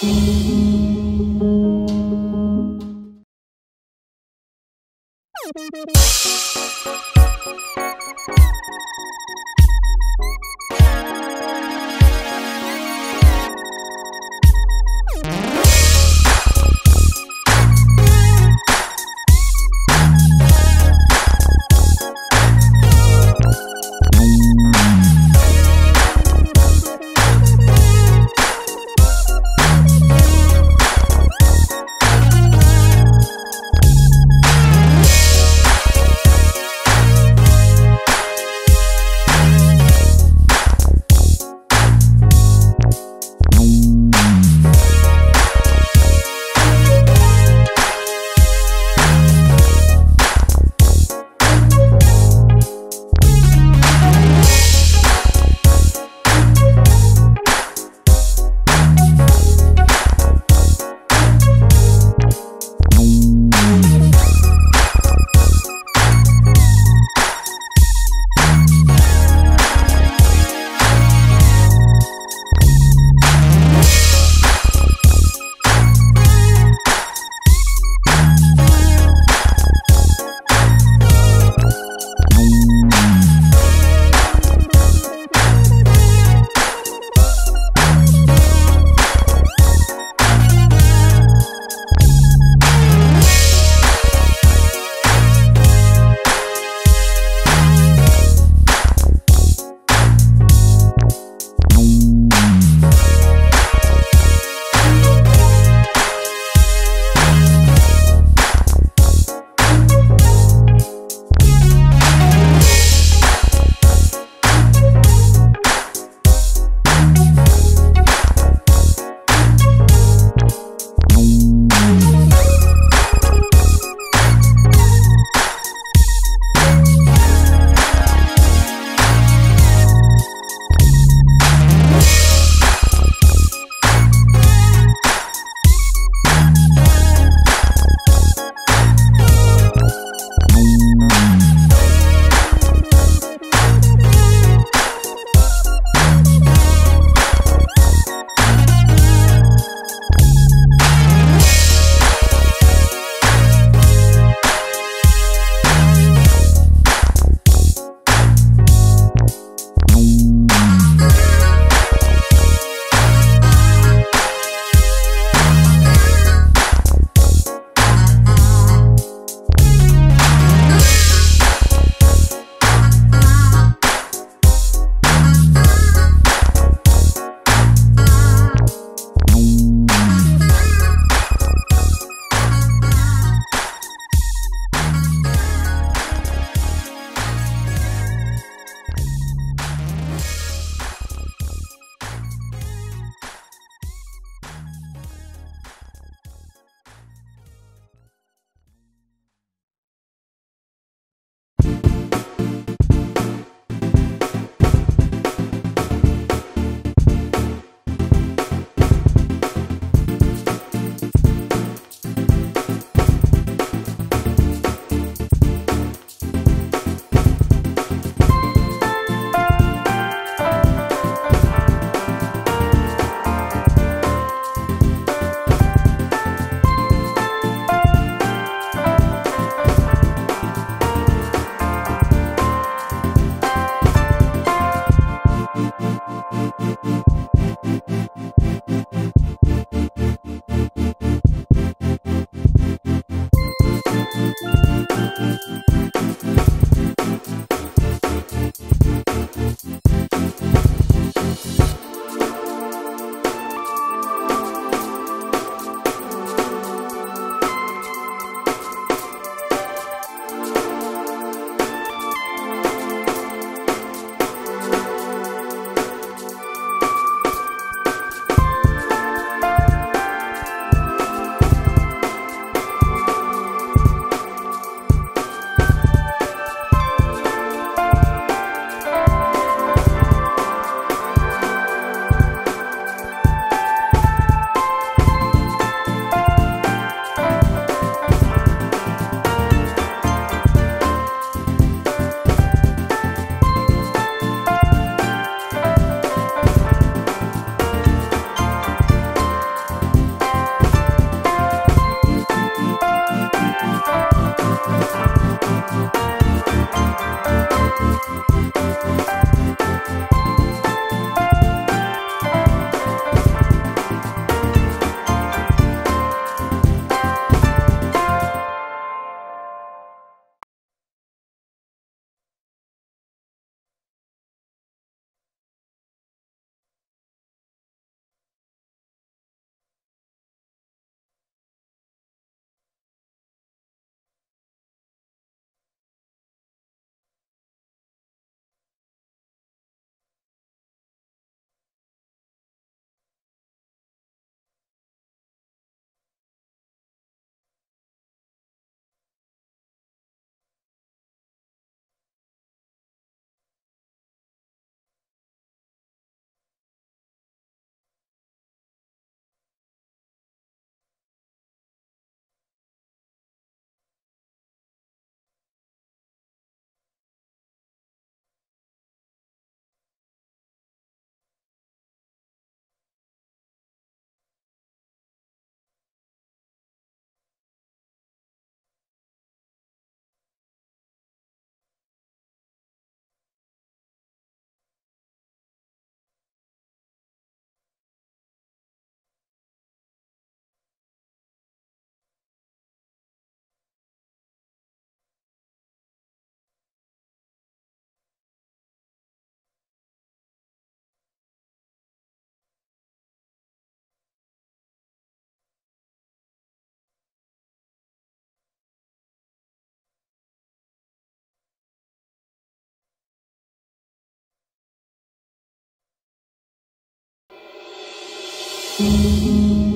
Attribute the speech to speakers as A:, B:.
A: Beep, beep, beep.
B: Música